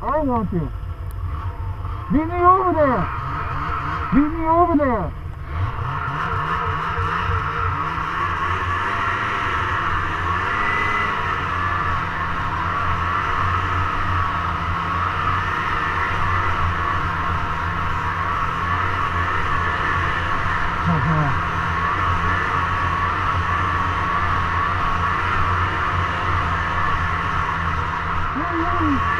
want to. Meet me over there. Meet me over there. Uh-huh.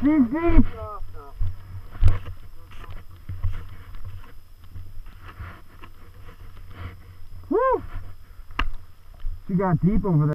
She's deep. Woo. She got deep over there.